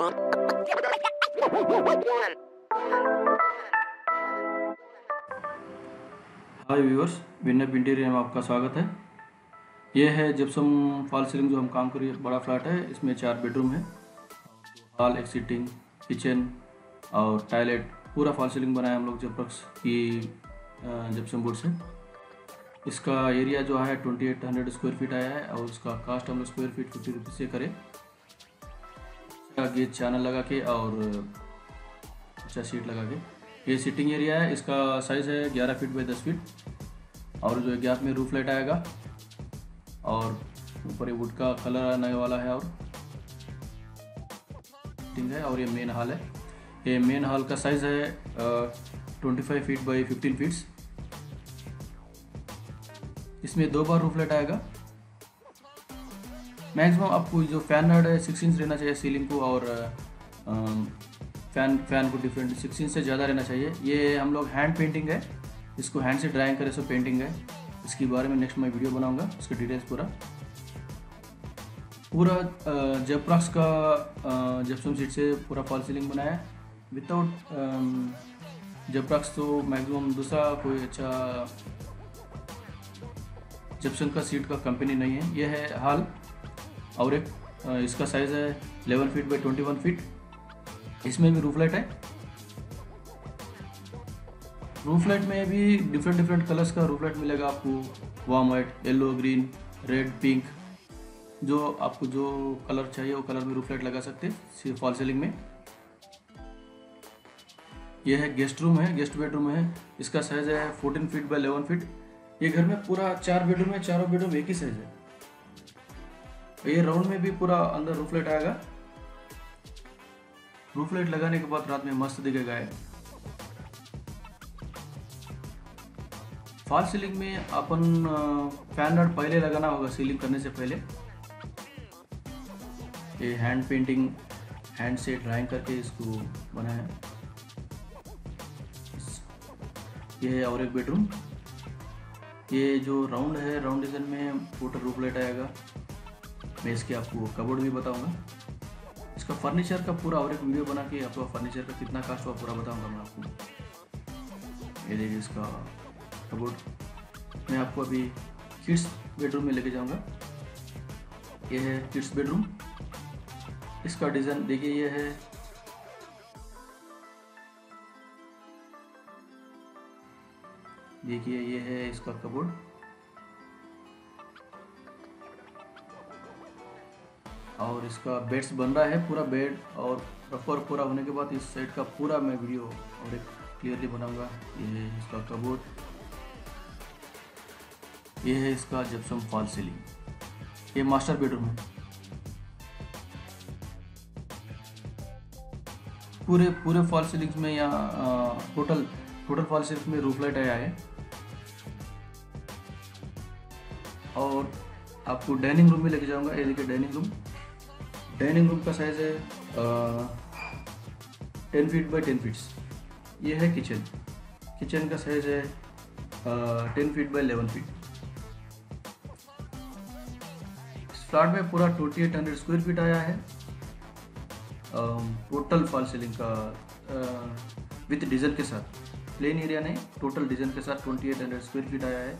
हाय viewers विनप interior में आपका स्वागत है। ये है जिप्सम फॉल सीलिंग जो हम काम करिए बड़ा फ्लैट है। इसमें चार बेडरूम है। हॉल एक सीटिंग किचन और टॉयलेट पूरा फॉल सीलिंग बनाया हम लोग जिप्स की जिप्सम बोर्ड से। इसका एरिया जो है twenty eight hundred square feet आया है और उसका कास्ट हम लोग स्क्वायर फीट फिफ्टी रुपीज़ से करें। गेज चैनल लगा के और अच्छा सीट लगा के। ये सीटिंग एरिया है, इसका साइज़ है ग्यारह फीट बाई दस फीट और जो गैप में रूफ लाइट आएगा। और ऊपर ये वुड का कलर आने वाला है और सीटिंग है और ये मेन हॉल है। ये मेन हॉल का साइज़ है twenty five feet by fifteen feets इसमें दो बार रूफ लाइट आएगा। मैक्सिमम आपको जो फ़ैन हेड है सिक्स इंच रहना चाहिए सीलिंग को और फ़ैन फ़ैन को डिफरेंट सिक्स इंच से ज़्यादा रहना चाहिए। ये हम लोग हैंड पेंटिंग है। इसको हैंड से ड्राइंग करें सो पेंटिंग है। इसके बारे में नेक्स्ट मैं वीडियो बनाऊँगा उसके डिटेल्स पूरा। पूरा जेप्रॉक्स का जेप्सम सीट से पूरा फॉल सीलिंग बनाया। है विदाउट जेप्रॉक्स तो मैक्सिमम दूसरा कोई अच्छा जेप्सन का सीट का कंपनी नहीं है। यह है हाल। और एक इसका साइज़ है 11 फीट बाई 21 फीट इसमें भी रूफ लाइट है। रूफ लाइट में भी डिफरेंट डिफरेंट कलर्स का रूफ लाइट मिलेगा आपको। Warm white yellow green red pink जो आपको जो कलर चाहिए, वो कलर में रूफ लाइट लगा सकते हैं फॉल सीलिंग में। यह है गेस्ट रूम है गेस्ट बेडरूम है। इसका साइज़ है 14 फीट बाय 11 फीट ये घर में पूरा चार बेडरूम है, चारों बेडरूम एक ही साइज़ है। ये राउंड में भी पूरा अंदर रूफ लाइट आएगा। रूफ लाइट लगाने के बाद रात में मस्त दिखेगा फॉल सीलिंग में अपन फ़ैन नट पहले लगाना होगा सीलिंग करने से पहले। ये हैंड पेंटिंग हैंड से ड्राइंग करके इसको बनाया ये है और एक बेडरूम ये जो राउंड है राउंड डिज़ाइन में टोटल रूफ लाइट आएगा। मैं इसके आपको कबोर्ड भी बताऊँगा। इसका फर्नीचर का पूरा और एक वीडियो बना के आपको फर्नीचर का कितना कास्ट हुआ पूरा बताऊँगा मैं आपको। ये देखिए इसका कबोर्ड। मैं आपको अभी किड्स बेडरूम में लेके जाऊँगा। ये है किड्स बेडरूम इसका डिज़ाइन देखिए, ये है देखिए, ये है इसका कबोर्ड। और इसका बेड्स बन रहा है पूरा बेड और रफर पूरा होने के बाद इस साइड का पूरा मैं वीडियो और एक क्लियरली बनाऊँगा। ये है इसका कबोर्ड। ये है इसका जप्सम फॉल सीलिंग। ये मास्टर बेडरूम है। पूरे पूरे फॉल सीलिंग्स में यहाँ टोटल टोटल फॉल सीलिंग में रूफ लाइट आया है। और आपको डाइनिंग रूम में लेके जाऊँगा, ये देखिए डाइनिंग रूम। डाइनिंग रूम का साइज़ है ten feet by ten feets ये है किचन किचन का साइज़ है ten feet by eleven feet flat में पूरा twenty eight hundred square feet आया है। टोटल फॉल सीलिंग का विथ डीजल के साथ। प्लेन एरिया नहीं टोटल डीजल के साथ twenty eight hundred square feet आया है।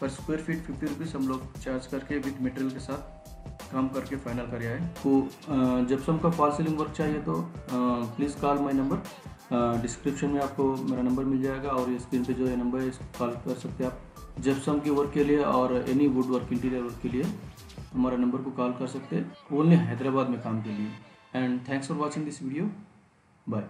पर स्क्वायर फीट फिफ्टी रुपीज़ हम लोग चार्ज करके विथ मटेरियल के साथ काम करके फाइनल कर है। तो जब का फॉल सीलिंग वर्क चाहिए तो please call my number description में आपको मेरा नंबर मिल जाएगा और स्क्रीन पे जो है नंबर है कॉल कर सकते हैं आप। जप्सम के वर्क के लिए और any wood work interior work के लिए हमारा नंबर को कॉल कर सकते हैं। ओनली हैदराबाद में काम के लिए। And thanks for watching this video bye